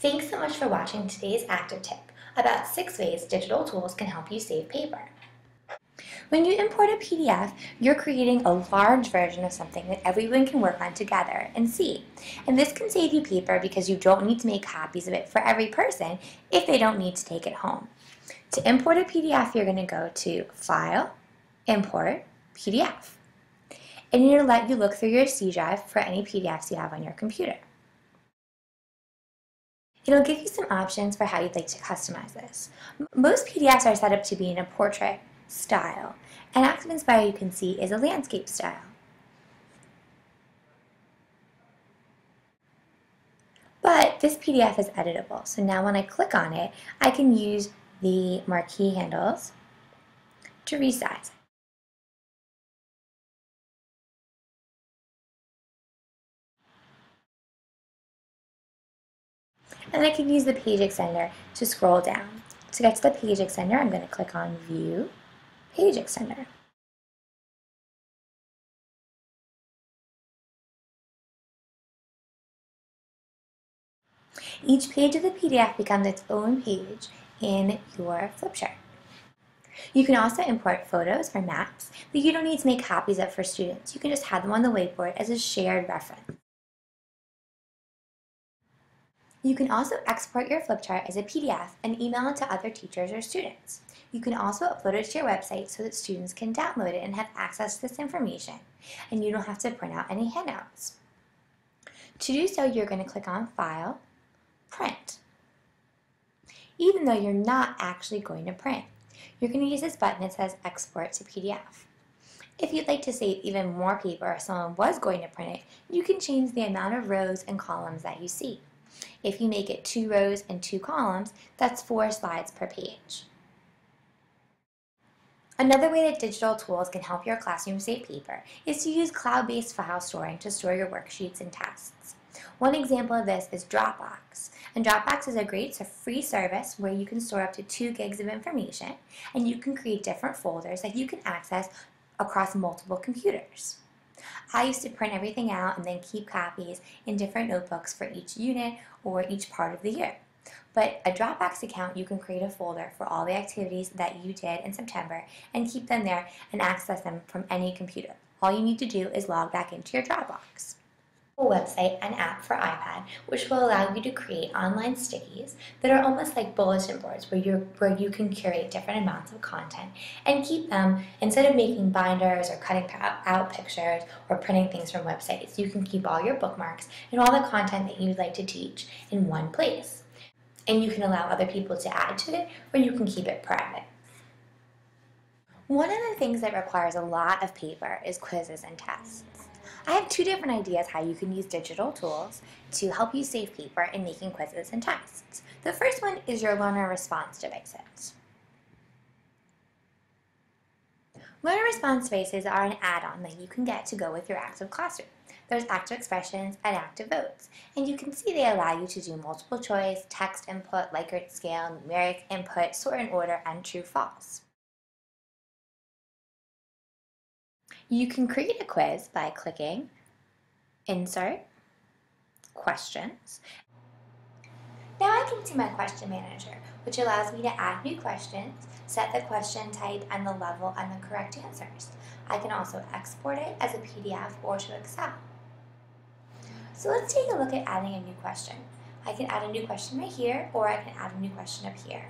Thanks so much for watching today's ActivTip about six ways digital tools can help you save paper. When you import a PDF, you're creating a large version of something that everyone can work on together and see. And this can save you paper because you don't need to make copies of it for every person if they don't need to take it home. To import a PDF, you're going to go to File, Import, PDF. And it'll let you look through your C drive for any PDFs you have on your computer. It'll give you some options for how you'd like to customize this. Most PDFs are set up to be in a portrait style, and ActivInspire you can see is a landscape style. But this PDF is editable, so now when I click on it, I can use the marquee handles to resize And I can use the page extender to scroll down. To get to the page extender, I'm going to click on View, Page Extender. Each page of the PDF becomes its own page in your flip chart. You can also import photos or maps that you don't need to make copies of for students. You can just have them on the whiteboard as a shared reference. You can also export your flip chart as a PDF and email it to other teachers or students. You can also upload it to your website so that students can download it and have access to this information, and you don't have to print out any handouts. To do so, you're going to click on File, Print. Even though you're not actually going to print, you're going to use this button that says Export to PDF. If you'd like to save even more paper if someone was going to print it, you can change the amount of rows and columns that you see. If you make it two rows and two columns, that's four slides per page. Another way that digital tools can help your classroom save paper is to use cloud-based file storing to store your worksheets and tests. One example of this is Dropbox. And Dropbox is a great free service where you can store up to 2 gigs of information and you can create different folders that you can access across multiple computers. I used to print everything out and then keep copies in different notebooks for each unit or each part of the year. But a Dropbox account, you can create a folder for all the activities that you did in September and keep them there and access them from any computer. All you need to do is log back into your Dropbox website and app for iPad, which will allow you to create online stickies that are almost like bulletin boards where, you where you can curate different amounts of content and keep them, instead of making binders or cutting out pictures or printing things from websites, you can keep all your bookmarks and all the content that you'd like to teach in one place. And you can allow other people to add to it or you can keep it private. One of the things that requires a lot of paper is quizzes and tests. I have two different ideas how you can use digital tools to help you save paper in making quizzes and tests. The first one is your learner response devices. Learner response devices are an add-on that you can get to go with your ActivClassroom. There's ActivExpressions and ActiVotes, and you can see they allow you to do multiple choice, text input, Likert scale, numeric input, sort in order, and true You can create a quiz by clicking Insert, Questions. Now I can see my question manager, which allows me to add new questions, set the question type and the level and the correct answers. I can also export it as a PDF or to Excel. So let's take a look at adding a new question. I can add a new question right here, or I can add a new question up here.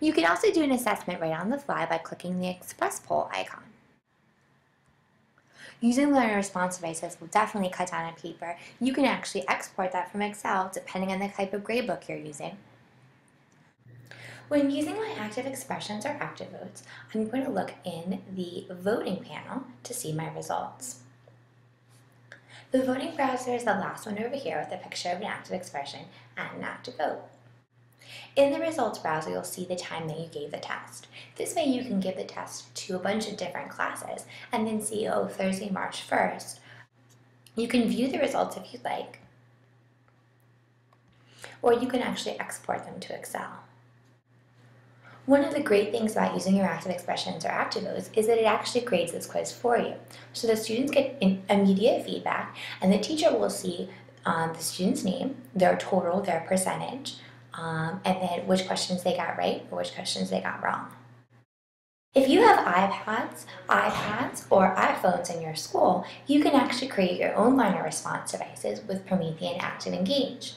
You can also do an assessment right on the fly by clicking the Express Poll icon. Using learner response devices will definitely cut down on paper. You can actually export that from Excel depending on the type of gradebook you're using. When using my ActivExpressions or ActiVotes, I'm going to look in the voting panel to see my results. The voting browser is the last one over here with a picture of an ActivExpression and an ActiVote. In the results browser, you'll see the time that you gave the test. This way you can give the test to a bunch of different classes and then see, oh, Thursday, March 1st. You can view the results if you'd like, or you can actually export them to Excel. One of the great things about using your ActivExpressions or ActiVotes is that it actually grades this quiz for you. So the students get immediate feedback and the teacher will see um, the student's name, their total, their percentage, um, and then which questions they got right or which questions they got wrong. If you have iPads, iPads, or iPhones in your school, you can actually create your own learner response devices with Promethean ActivEngage.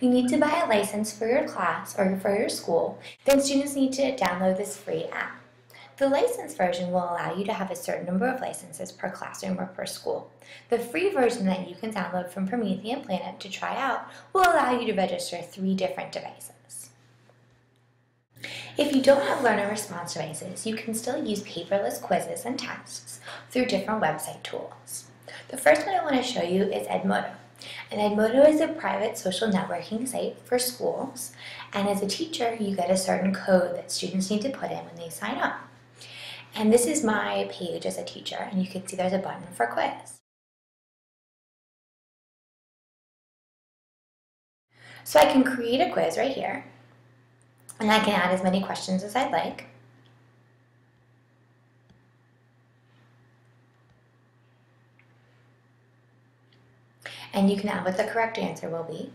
You need to buy a license for your class or for your school, then students need to download this free app. The license version will allow you to have a certain number of licenses per classroom or per school. The free version that you can download from Promethean Planet to try out will allow you to register three different devices. If you don't have learner response devices, you can still use paperless quizzes and tests through different website tools. The first one I want to show you is Edmodo. And Edmodo is a private social networking site for schools, and as a teacher, you get a certain code that students need to put in when they sign up. And this is my page as a teacher, and you can see there's a button for quiz. So I can create a quiz right here, and I can add as many questions as I'd like. And you can add what the correct answer will be,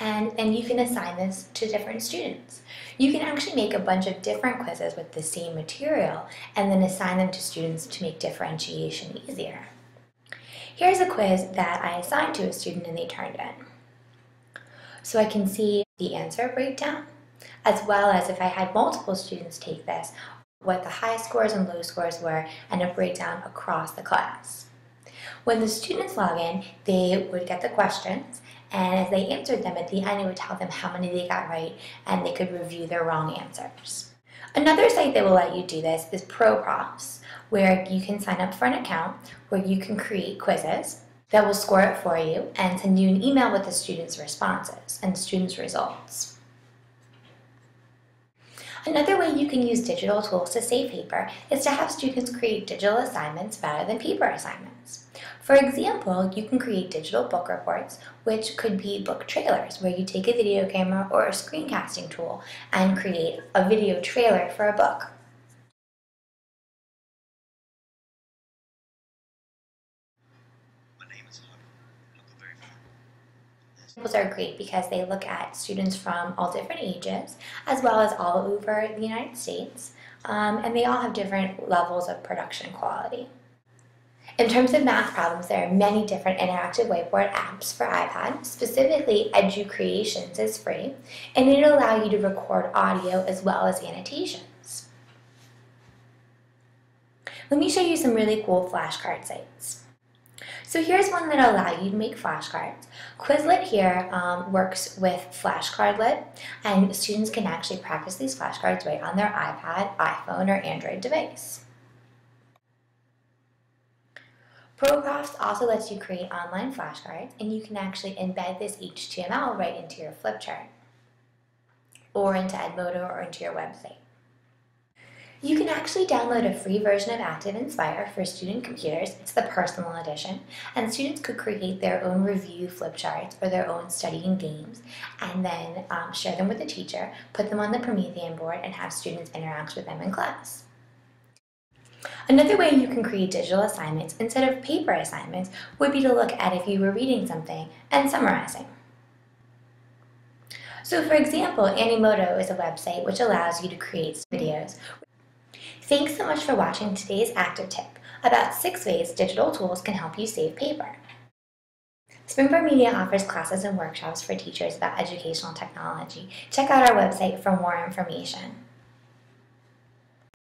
and, then you can assign this to different students. You can actually make a bunch of different quizzes with the same material and then assign them to students to make differentiation easier. Here's a quiz that I assigned to a student and they turned in. So I can see the answer breakdown, as well as if I had multiple students take this, what the high scores and low scores were, and a breakdown across the class. When the students log in, they would get the questions, and as they answered them at the end, it would tell them how many they got right, and they could review their wrong answers. Another site that will let you do this is ProProfs, where you can sign up for an account where you can create quizzes that will score it for you and send you an email with the students' responses and students' results. Another way you can use digital tools to save paper is to have students create digital assignments rather than paper assignments. For example, you can create digital book reports, which could be book trailers, where you take a video camera or a screencasting tool and create a video trailer for a book. Examples are great because they look at students from all different ages, as well as all over the United States, um, and they all have different levels of production quality. In terms of math problems, there are many different interactive whiteboard apps for iPad. Specifically, EduCreations is free, and it'll allow you to record audio as well as annotations. Let me show you some really cool flashcard sites. So here's one that allow you to make flashcards. Quizlet here um, works with Flashcardlet, and students can actually practice these flashcards right on their iPad, iPhone, or Android device. ProProfs also lets you create online flashcards, and you can actually embed this HTML right into your flip chart, or into Edmodo, or into your website. You can actually download a free version of ActivInspire for student computers. It's the personal edition, and students could create their own review flip charts or their own studying games, and then um, share them with the teacher, put them on the Promethean board, and have students interact with them in class. Another way you can create digital assignments instead of paper assignments would be to look at if you were reading something and summarizing. So for example, Animoto is a website which allows you to create videos. Thanks so much for watching today's ActivTip about six ways digital tools can help you save paper. Springboard Media offers classes and workshops for teachers about educational technology. Check out our website for more information.